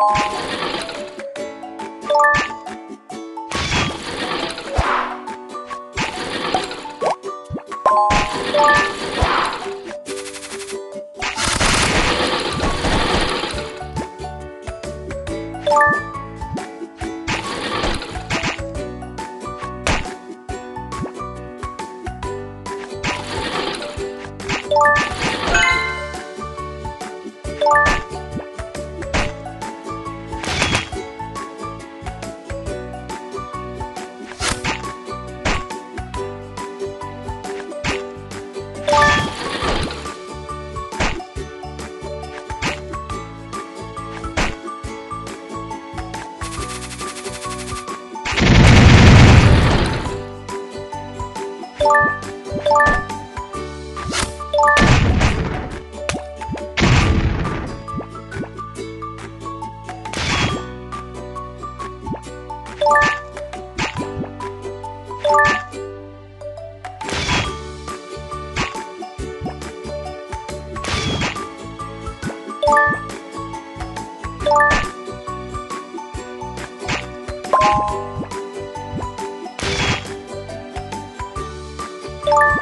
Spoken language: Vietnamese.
you. you. you.